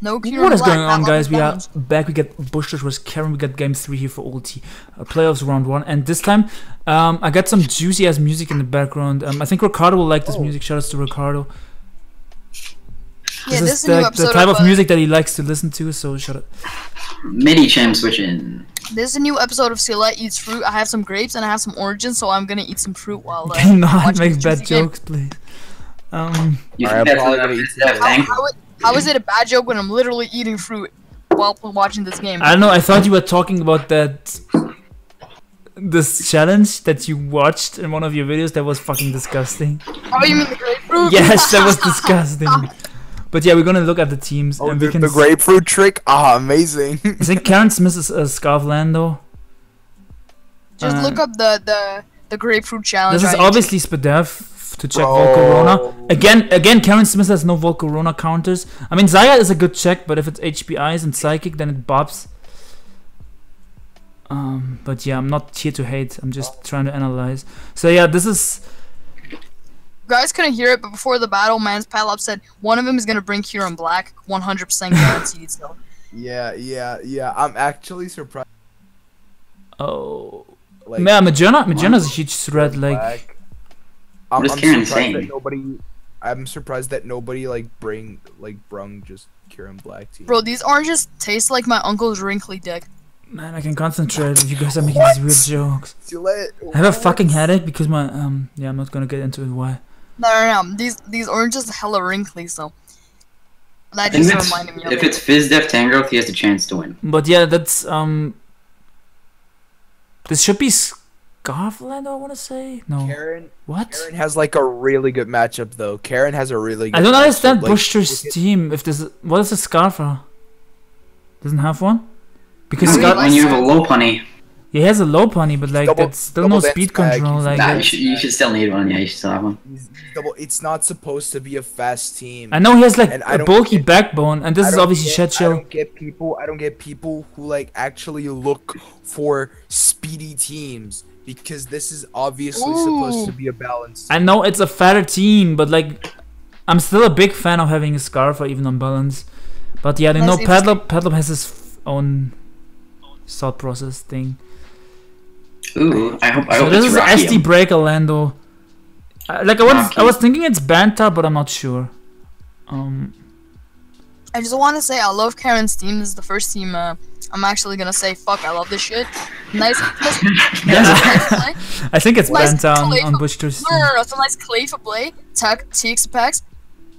No Kieran What is going on, guys? We are back. We get Bushers vs Caron. We got game three here for OT uh, playoffs round one, and this time um, I got some juicy ass music in the background. Um, I think Ricardo will like this Oh. music. Shout outs to Ricardo. Yeah, this this is is the, the type of uh, music that he likes to listen to. So shout out. Medicham switching. This is a new episode of Sila Eats Fruit. I have some grapes and I have some oranges, so I'm gonna eat some fruit while. Uh, Can you not make bad juicy game. jokes, please? Um, You Alright, think that's I'm probably a gonna eat Fizz Def some- How, thing? how, it- how is it a bad joke when I'm literally eating fruit while watching this game? I don't know. I thought you were talking about that. This challenge that you watched in one of your videos that was fucking disgusting. Oh, you mean the grapefruit? Yes, that was disgusting. But yeah, we're gonna look at the teams Oh, and the, we can. the s- grapefruit trick? Ah, amazing. I think Caron Smith is uh, Scarf Lando. Just Uh, look up the the the grapefruit challenge. This is on obviously Spadev to check Bro. Volcarona. Again, again, Caron Smith has no Volcarona counters. I mean, Zaya is a good check, but if it's HPIs and Psychic, then it bobs. Um, but yeah, I'm not here to hate. I'm just trying to analyze. So yeah, this is You guys couldn't hear it, but before the battle, Man's Palop said one of them is gonna bring Kyurem Black, 100% guaranteed. So yeah, yeah, yeah. I'm actually surprised. oh Like, yeah, Magearna. Magearna's a huge threat. Like Black. I'm, What is I'm Kieran surprised saying? that nobody. I'm surprised that nobody like bring like brung just Kyurem Black team. Bro, these oranges taste like my uncle's wrinkly dick. man, I can concentrate. if You guys are making these weird jokes. You let- I have a fucking headache because my um yeah I'm not gonna get into it why. No, no, no. These these oranges are hella wrinkly, so that just that's, reminded me of if it. it's Fizz Def Tangrowth, he has a chance to win. But yeah, that's um. This should be Scarfland. I want to say no. Caron. What? Caron has like a really good matchup though. Caron has a really. Good I don't matchup. understand like, Bushter's look team. If there's what is a Scarfer? Doesn't have one. Because Really? Scar- when you have a low pony. he has a low pony, but like Double- that's still no speed control. he's Like nah, you should, you should still need one. Yeah, you should still have one. Double- It's not supposed to be a fast team. I know he has like And I a bulky get- backbone, and this is obviously get- Shed I don't get people. I don't get people who like actually look for speedy teams because this is obviously supposed to be a balance. I know it's a fatter team, but like, I'm still a big fan of having a Scarfer even on balance. But yeah, I know That's patlop. patlop has his own thought process thing. Ooh, I hope I So hope this it's is Rocky. SD Breaker Orlando. Uh, like I was, I was thinking it's Banta, but I'm not sure. Um, I just want to say I love Caron's team. This is the first team uh, I'm actually gonna say fuck. I love this shit. Nice, nice, nice. I think it's Nice Banta on, play on from- Bushter's No, no, no, it's a nice clay for play. Tech, TX packs.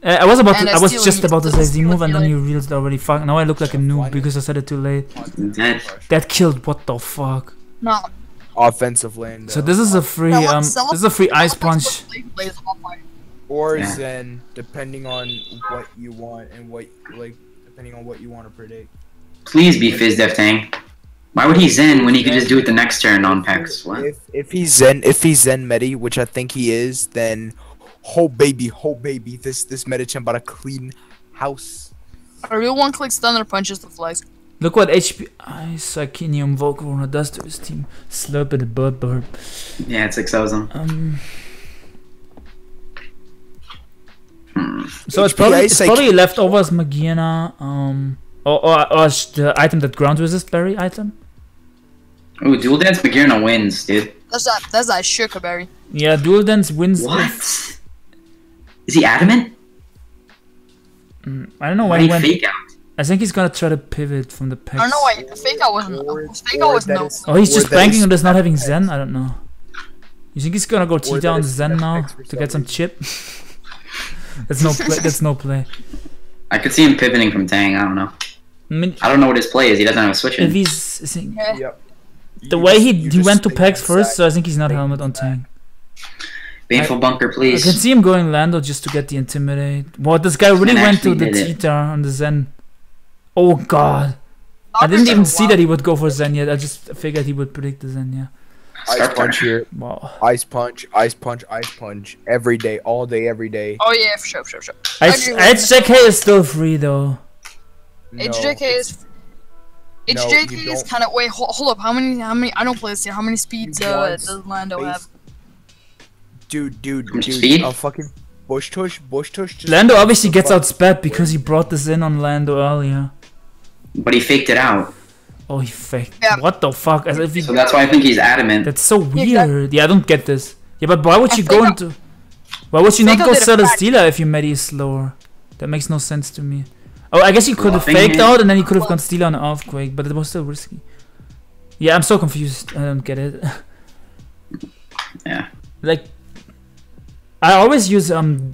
Uh, I was about to, I I was just about to say Steal Z move, and then steal you realized already. Fuck! Now I look like a noob because I said it too late. Dead. That killed. What the fuck? No, Offensive lane. So this is a free no, um, this is a free ice punch. Clay plays off my- or Yeah. Zen, depending on what you want and what like depending on what you want to predict. Please be Fizz Def Tang. Why would he Zen when he could just do it the next turn on packs? What? If if he's Zen, if he's Zen Medi, which I think he is, then whole baby, whole baby, this this Medicham about a clean house. A real one clicks thunder punches the flags. Look what HP Sakinium Volcarona does to his team. Slurp it, burp, burp. Yeah, it's 6,000. Um, so it's probably it's Psych- probably leftovers Magearna. Um, or or, or the item that ground resist berry item. Ooh, Dual Dance Magearna wins, dude. That's that. That's that Shuca Berry. Yeah, dual dance wins. What? Is he adamant? Mm, I don't know Why why he he went. fake out? I think he's gonna try to pivot from the I packs. don't know why fake out wasn't. Or- Fake out was no. is- Oh, he's just banking on this not having Zen. I don't know. You think he's gonna go Or cheat on Zen now to get some chip? that's no play. That's no play. I could see him pivoting from Tang. I don't know. I mean, I don't know what his play is. He doesn't have a switch if in. he's is he- Yeah. Yep. the You way just- he he went to stay packs on first, so I think he's not Stay helmet on Tang. tank. Baneful bunker, I please. can see him going Lando just to get the intimidate. Wow, this guy really went to the did it. Tita on the Zen. Oh god. I didn't even see that he would go for Zen yet. I just figured he would predict the Zen, yeah. Ice Scarf punch here. Wow. Ice punch, ice punch, ice punch. Every day, all day, every day. Oh yeah, for sure, for sure, for sure. H- HJK is still free though. No, HJK is. HJK you is kind of wait. Hold, hold up. How many? How many? I don't play this yet. How many speeds uh, does Lando space- have? dude, dude, dude. speed? A fucking Bush Tush, Bush Tush. Just Lando obviously gets outsped because he brought this in on Lando earlier. But he faked it out. Oh, he faked. Yeah. What the fuck? As if he. So that's why I think he's adamant. That's so Yeah, exactly. weird. Yeah, I don't get this. Yeah, but why would I you think go into? Why would you not think I go did a sell a fact- stealer if your Medi is slower? That makes no sense to me. Oh, I guess he could have faked out and then he could have gone stealer on Earthquake, but it was still risky. Yeah, I'm so confused. I don't get it. Yeah. Like, I always use um,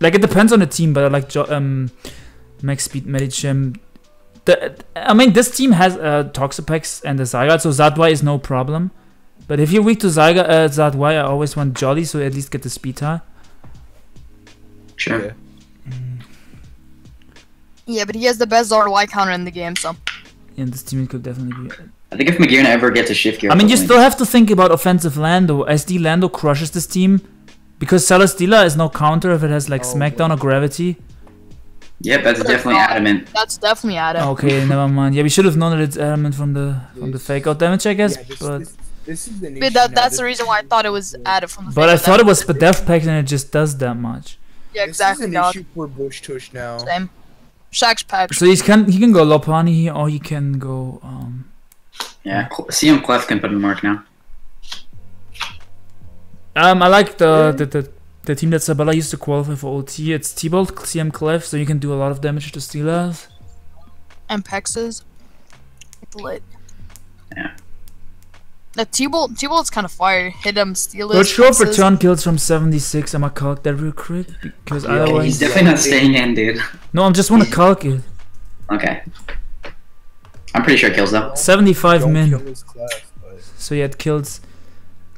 like it depends on the team, but I like jo- um, max speed Medicham. The I mean, this team has uh Toxapex and the Zygarde, so Zadwai is no problem. But if you're weak to Zygarde, uh, Zadwai, I always want Jolly, so at least get the speed high. Sure. Yeah. Yeah, but he has the best RY counter in the game, so. And this team could definitely be. I think if Magearna ever gets a shift gear. I mean, you still have to think about offensive Lando. SD Lando crushes this team because Celesteela is no counter if it has like Oh, Smackdown or Gravity. Win. Yep, that's definitely adamant. That's definitely adamant. Okay, never mind. Yeah, we should have known that it's adamant from the from the fake out damage, I guess. Yeah, this, but this, this is the But that, that's the reason why I thought it was added from the but I fake, thought it was the death pack and it just does that much. Yeah, exactly, This is an dog. issue for Bush Tush now. Same. Shax pack. So he can he can go Lopunny here or he can go um Yeah. Cl- CM Clef can put in the mark now. um I like the the, the the team that Sabella used to qualify for OT. It's T-Bolt, CM Clef, so you can do a lot of damage to Steelers. and Pexes. It's lit. Yeah. The T-Bolt, T-Bolt's kind of fire. Hit him, steal But his sure Pexes. return kills from 76. I'm gonna calc that real quick because Yeah, He's definitely not staying in, dude. no, I'm just wanna calc it. Okay. I'm pretty sure it kills though. 75 Don't min. kill class, but- So yeah, it kills.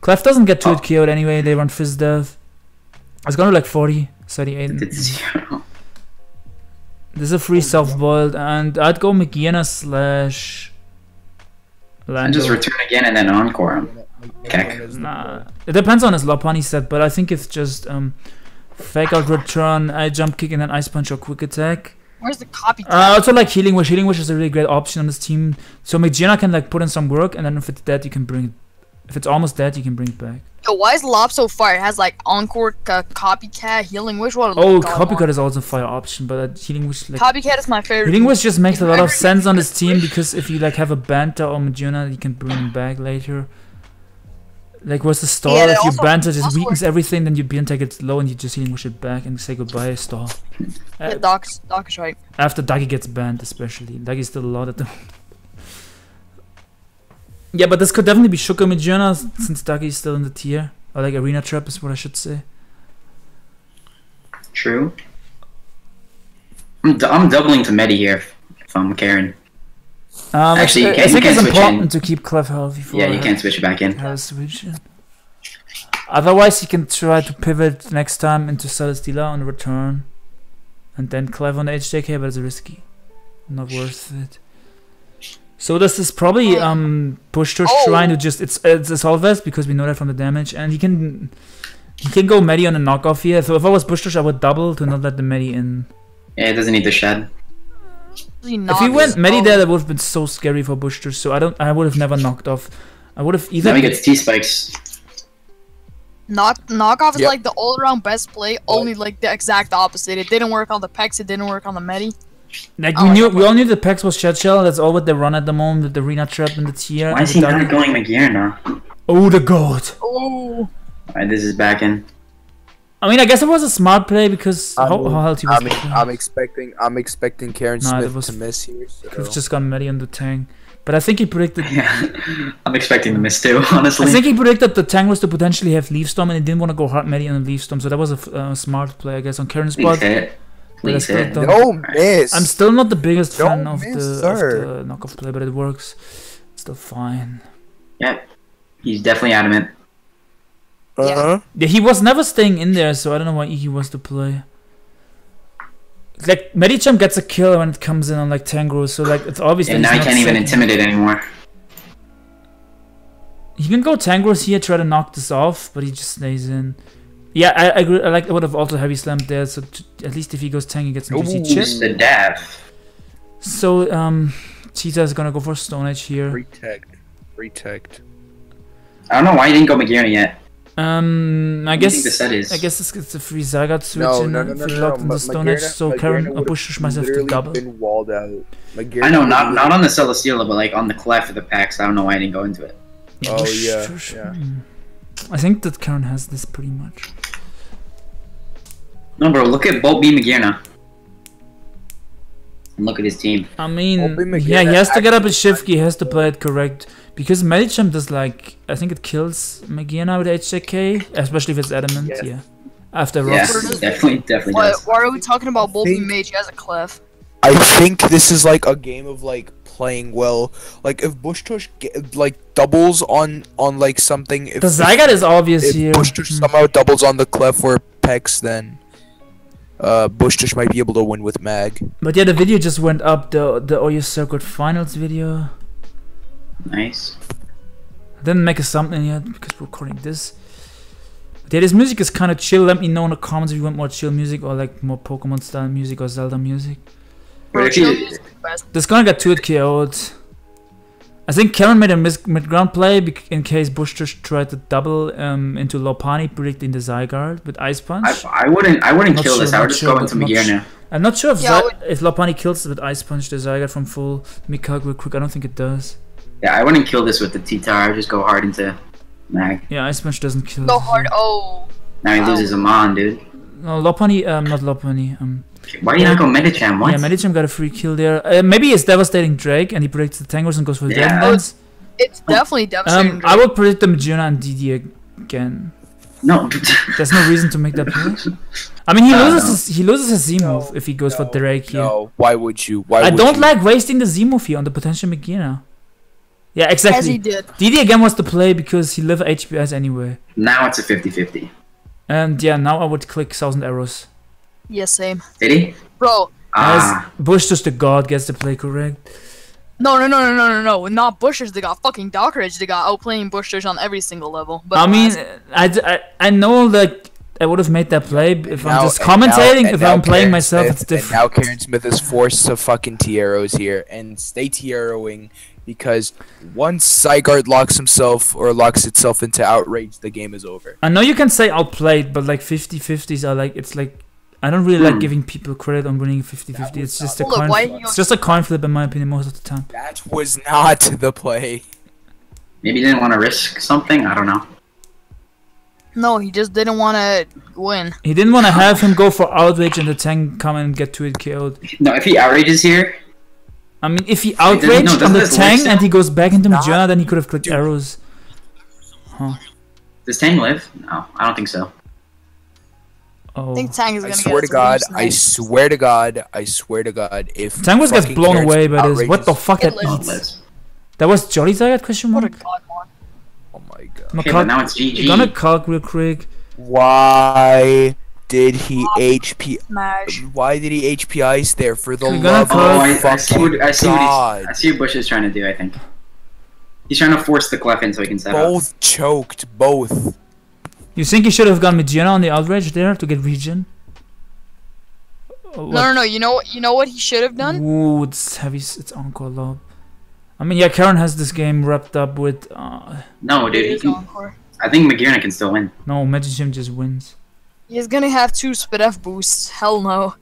Clef doesn't get to Oh. it KO'd anyway. They run Fizz Death. It's gonna be like 40, 38. Zero. This is a free self boiled, and I'd go Magearna slash. And just return again and then encore him. Okay. Nah, it depends on his Lopunny set, but I think it's just um, fake out return, I jump kick, and then ice punch or quick attack. Where's the copy? Uh, I also like healing wish. Healing wish is a really great option on this team. So Magearna can like put in some work, and then if it's dead, you can bring it. If it's almost dead, you can bring it back. Yo, why is Lob so fire? It has like Encore, uh, Copycat, Healing Wish. What? Oh, copycat on? is also a fire option, but uh, healing wish like Copycat is my favorite. healing wish just makes a lot of sense on this team because if you like have a Banta or Magearna, you can bring him back later. Like where's the star? Yeah, if you Banta just weakens everything, then you Banta gets low and you just healing wish it back and say goodbye star. Yeah, Uh, Doc's, Doc is right. after Dagi gets banned, especially. Dagi's still a lot at the Yeah, but this could definitely be Shuca Magearna since Dagi is still in the tier. Or like Arena Trap is what I should say. True. I'm, d- I'm doubling to Medi here if, I'm Caron. Um, Actually, you I, can- I think it's can important in. to keep Clef healthy for Yeah, you uh, can't switch it back in. Harris switch in. Otherwise, you can try to pivot next time into Celesteela on return. And then Clef on the HJK, but it's risky. Not worth it. So this is probably um push to Oh. trying to just it's it's a solve vest because we know that from the damage and he can he can go Medi on a knockoff here. So if I was push tush, I would double to not let the Medi in. Yeah, it doesn't need the shed. He If he went Medi oh, there, that would have been so scary for Bush tush. So I don't I would have never knocked off. I would have either Then he gets T spikes. Knock knockoff is Yep. like the all around best play, only like the exact opposite. It didn't work on the Pex, it didn't work on the Medi. Like Oh, we knew, we all knew the Pex was Shed Shell. That's all what they run at the moment. with The arena trap and the tier. Why and is the he not Dagi- going Magearna? Oh, the goat. Oh, Alright, this is back in. I mean, I guess it was a smart play because I how, mean, how healthy was I mean, the I'm expecting, I'm expecting Caron Nah, Smith was- to miss here. So. Could have just gone Medi on the Tang. But I think he predicted. Yeah, I'm expecting to miss too, honestly. I think he predicted the Tang was to potentially have Leaf Storm, and he didn't want to go hard Medi on Leaf Storm. So that was a f- uh, smart play, I guess, on Caron's part. hit. But I Please still hit. don't- No miss. I'm still not the biggest fan Don't of the, of the knockoff play, but it works. It's Still fine. Yep. He's definitely adamant. Uh-huh. Yeah, he was never staying in there, so I don't know why he wants to play. Like Medicham gets a kill when it comes in on like Tangrowth, so like it's obvious. that And he's now he can't even intimidate anymore. He can go Tangrowth here, try to knock this off, but he just stays in. Yeah, I, I agree. I like. I would have also heavy slammed there, so t- at least if he goes Tang, he gets some juicy Ooh. chip. Just the dab. So um, Cheetah is gonna go for Stone Edge here. Protect. Protect. I don't know why he didn't go Magearna yet. Um, I What do you guess the set is? I guess it's, it's a free Zygarde switch No, in, no, no, no, for no, locked no. in the Stone Edge, so Caron or would've Bush might have to double. Been walled out. Magearna I know, not not on the Celesteela, but like on the clef of the packs. I don't know why I didn't go into it. Oh, Bush- yeah, Bush- yeah. I think that Caron has this pretty much. No, bro, look at Bolt B Magearna. And look at his team. I mean, yeah, he has to get up his actually- shift key, he has to play it correct. Because Medicham does like, I think it kills Magearna with HJK, especially if it's adamant, Yes. yeah. After Yeah, rocks. Rock. definitely, definitely Why, does. why are we talking about Bolby think- Mage as a clef? I think this is like a game of like playing well. Like if Bush Tush get, like doubles on on like something. If The Zygarde is obvious if here. Bush Tush Hmm. somehow doubles on the clef or Pex, then uh Bush Tush might be able to win with Mag. But yeah, the video just went up, the the Oyo Circuit Finals video. Nice. I didn't make a thumbnail yet because we're recording this. But yeah, this music is kind of chill. Let me know in the comments if you want more chill music or like more Pokemon style music or Zelda music. But if Chill music is best. This gonna get 2 KO'd. I think Caron made a mid-ground play in case Bush just tried to double um, into Lopunny, predicting the Zygarde with Ice Punch. I, I wouldn't, I wouldn't Not kill this. I would just sure, go into not Magearna. I'm not sure if, Yeah, I Zy- would- if Lopunny kills with Ice Punch the Zygarde from full. Let me quick. I don't think it does. Yeah, I wouldn't kill this with the T-Tar. I would just go hard into Mag. Yeah, Ice Punch doesn't kill. Go hard. Oh. Now he Wow. loses Amon, dude. No, Lopunny, um, not Lopunny. Um, Why do you not go Medicham? What? yeah, Medicham got a free kill there. Uh, maybe it's devastating Drake, and he predicts the Tangos and goes for the Yeah. Dragon Dance. It's definitely devastating. Um, I would predict the Magearna and DD again. no. There's no reason to make that play. I mean, he Uh, loses no. his, he loses his Z No, move if he goes for Drake here. No, why would you? Why I would don't you? like wasting the Z move here on the potential Magearna. Yeah, As he exactly. did. DD again wants to play because he live HPS anyway. now it's a 50-50. And yeah, now I would click Thousand Arrows. Yeah, same. Did he? Bro. Ah, As Bush just the god gets the play correct. No, no, no, no, no, no, no. Not Bushers. They got fucking Dokkerich. They got outplaying Bushers on every single level. But I mean, I, d- I, I know that I would have made that play but if I'm just and now- commentating. if I'm playing Caron myself, Smith- it's and different. now Caron Smith is forced to fucking Tieros here and stay Tieroing because once Zygarde locks himself or locks itself into outrage, the game is over. I know you can say outplayed, but like 50-50s are like it's like I don't really like Hmm. giving people credit on winning 50-50. It's just a coin. flip. It's just a coin flip in my opinion most of the time. That was not the play. maybe he didn't want to risk something. I don't know. no, he just didn't want to win. He didn't want to have him go for outrage and the tank come and get to it KO'd. No, if he outrages here, I mean, if he doesn't- no, on the tank and he goes back into Not- Magearna, then he could have clicked Dude. arrows. does Tang live? No, I don't think so. Oh. I think Tang is gonna swear to God, I swear to God, I swear to God, if Tank was gets blown away by this. What the fuck that It it eats? That was Jolly Zygarde question What a mark? god one. Oh my God. I'm Okay, gonna but now it's GG. gonna calc real quick. Why did he HP? Smash. Why did he HP HPIs there for the We're love call- Oh, of I, I see what I see God? he's, I see what Bush is trying to do. I think he's trying to force the clef in so he can set up. Both choked, both. You think he should have gone Magearna on the outrage there to get regen? No, no, no. You know what? You know what he should have done? Ooh, it's heavy. s- It's encore lob. I mean, yeah, Caron has this game wrapped up with. Uh, No, dude. He can, encore. I think Magearna can still win. no, Magic Jim just wins. He's gonna have two Spidef boosts. Hell no.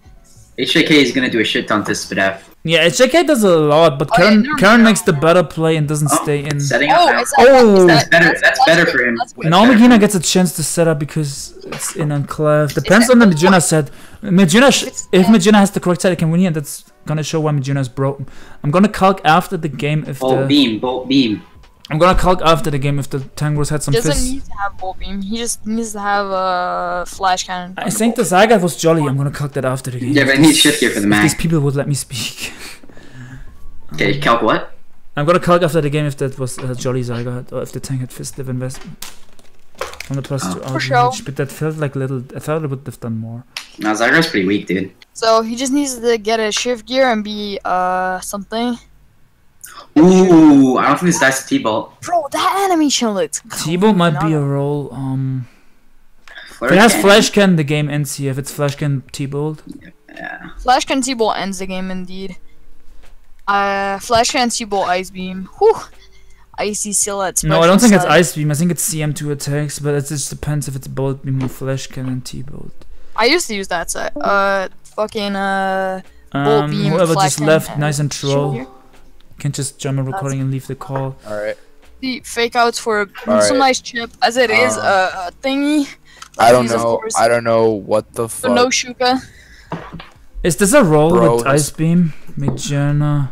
HJK is gonna do a shit ton to Spadef. Yeah, HJK does a lot, but Oh, Caron no, no, Caron makes the better play and doesn't Oh, stay in. setting up Oh, now. is that, Oh. that- That's better- that's better for him. That's Now. Magearna gets a chance to set up because it's in enclave. Depends on the really Magearna set. Magearna, if Magearna has the correct set, it can win here. That's gonna show why Magearna is broken. I'm gonna calc after the game if Bolt the beam, bolt beam. I'm gonna calc after the game if the Tangrowth had some He doesn't fists. need to have Bolt Beam. He just needs to have a flash cannon. I think the Zygarde was jolly. I'm gonna calc that after the game. Yeah, but If I need these- shift gear for the If these people would let me speak. Okay, calc what? I'm gonna calc after the game if that was uh, Jolly Zygarde or if the tank had fist live investment. On the plus Oh. two For outrage, sure. but that felt like a little. I thought it would have done more. No, Zygarde's pretty weak, dude. So he just needs to get a shift gear and be uh something. Ooh, I don't think this dies to T-Bolt. Bro, that animation looks. T-Bolt might be a phenomenal. roll. Um, if Flare it has cannon. flash can, the game ends here. If it's flash can, T-Bolt. Yeah. Flash can T-Bolt ends the game indeed. Uh, Flash can T-Bolt Ice Beam. Whew. icy silhouette. No, I don't think it's Ice Beam. I think it's CM2 attacks, but it just depends if it's Bolt Beam or Flash Cannon T-Bolt. I used to use that set. Uh, fucking uh. Bolt Um, Beam, whoever Flash just left, nice and troll. Shoot. Can just jump a recording and leave the call. All right. The fake outs for Alright. some nice chip, as it is Uh, a, a thingy. I don't These, know. I don't know what the fuck. no Shuka. Is this a roll Bro, with Ice Beam? Magearna.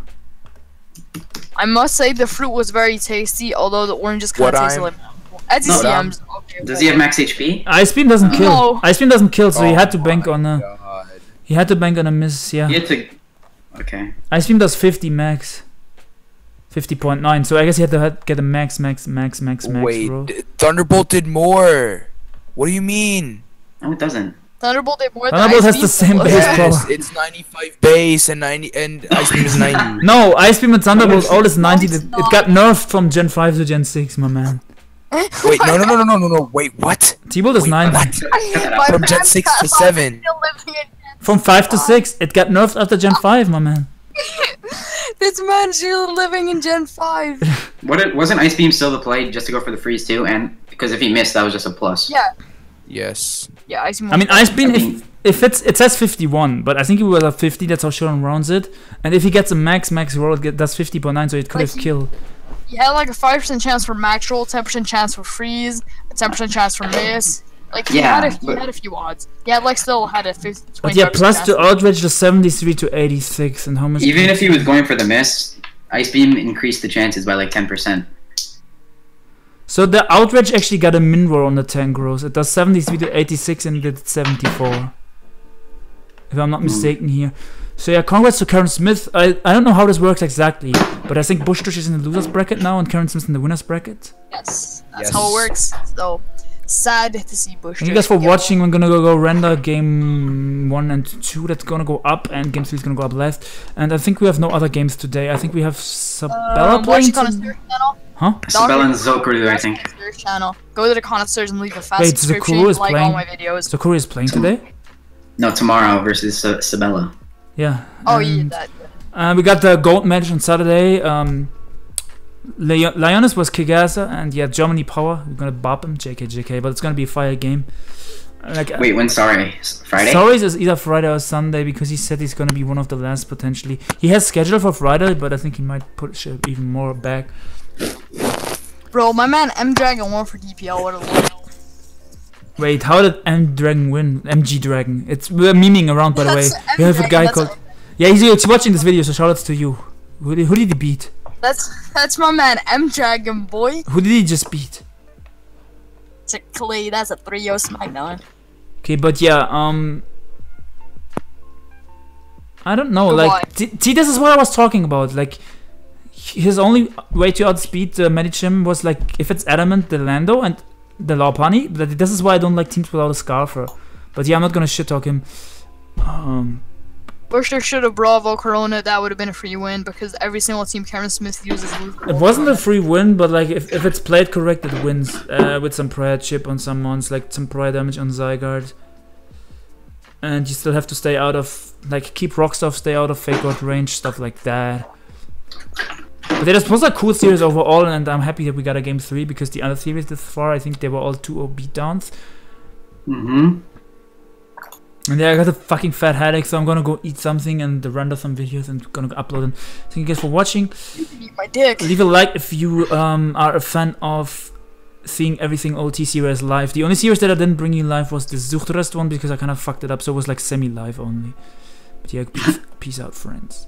I must say the fruit was very tasty, although the oranges kind What of tasted I'm- like. As you No, see, I'm- I'm. Okay, Does he have max HP? Ice Beam doesn't kill. No. Ice Beam doesn't kill, so he Oh had to bank on a. God. He had to bank on a miss. Yeah. He had to. Okay. Ice Beam does 50 max. 50.9. So I guess he had to get a max, max, max, max, max Wait, roll. Thunderbolt did more. What do you mean? No, it doesn't. Thunderbolt did more Thunderbolt Ice has the same base Yes, power. it's 95 base and 90 and Ice Beam is 90. No, Ice Beam and Thunderbolt all is 90. it's It, it got nerfed from Gen 5 to Gen 6, my man. Wait, no, no, no, no, no, no, no. Wait, what? T-Bolt is Wait, 90. From Gen 6 to 7. still living in- From 5 to 6, it got nerfed after Gen 5, my man. This man's still living in Gen 5. What it, wasn't Ice Beam still the play just to go for the freeze too? And because if he missed, that was just a plus. Yeah. Yes. Yeah, Ice Beam. I mean, Ice Beam, I mean- if, if it's, it says 51, but I think it was a 50, that's how Sharon runs it. And if he gets a max, max roll, it get, that's 50.9, so it could Like have he- killed. You had like a 5% chance for max roll, 10% chance for freeze, a 10% chance for miss. Like, he, Yeah, had, a, he but- had a few odds. Yeah, had, like, still had a 50, But yeah, 25% plus chance to for- Outrage to 73 to 86, and how much? Even if he was going for the miss, Ice Beam increased the chances by like 10%. So the Outrage actually got a min roll on the tank rolls. It does 73 to 86 and it did 74. If I'm not hmm. mistaken here. So yeah, congrats to Caron Smith. I, I don't know how this works exactly, but I think Bush is in the losers bracket now and Caron Smith in the winners bracket. Yes, that's Yes. how it works. So, sad to see Bush. Thank you guys for watching. We're gonna go, go render game one and two. That's gonna go up, and game three is gonna go up last. And I think we have no other games today. I think we have Sabella Um, playing. the to- channel. Huh? Sabella and Zokuru, I think. Channel. Go to the Connoisseurs and leave a fast Wait, subscription. Zakuru is like playing- all my videos. So is playing today. No, tomorrow versus Sa- Sabella. Yeah. Oh yeah, and- that. Uh, we got the gold match on Saturday. Um, Le- Lioness was Kigasa, and yeah, Germany Power. We're gonna bop him, JK, JK, but it's gonna be a fire game. Like, Wait, when? Sorry, S- Friday. Sorry's is either Friday or Sunday because he said he's gonna be one of the last potentially. He has scheduled for Friday, but I think he might push it even more back. Bro, my man M Dragon won for DPL. What a lord. Wait, how did M Dragon win? MG Dragon. It's we're memeing around by the way. That's We have a M-Dragon, guy that's called. Yeah, he's, he's watching this video, so shoutouts to you. Who did, who did he beat? That's that's my man M Dragon boy. Who did he just beat? It's a Clay. That's a 3-0 SmackDown. Okay, but yeah, um, I don't know. Go Like, see, this is what I was talking about. Like, his only way to outspeed the Medicham was like if it's adamant, the Lando and the Lopunny. That this is why I don't like teams without a Scarfer. But yeah, I'm not gonna shit talk him. Um, Bushter should have Bravo Corona. That would have been a free win because every single team Caron Smith uses. it wasn't a free win, but like if, if it's played correct, it wins uh, with some prior chip on some mons, like some prior damage on Zygarde. And you still have to stay out of like keep rock stuff, stay out of fake out range, stuff like that. But it was a cool series overall, and I'm happy that we got a game three because the other series this far, I think they were all 2-0 beatdowns. Mm-hmm. And yeah, I got a fucking fat headache, so I'm gonna go eat something and render some videos and gonna upload them. Thank you guys for watching. Eat my dick. Leave a like if you um, are a fan of seeing everything OT series live. The only series that I didn't bring you live was the Zuchtrest one because I kind of fucked it up, so it was like semi live only. But yeah, peace, peace out, friends.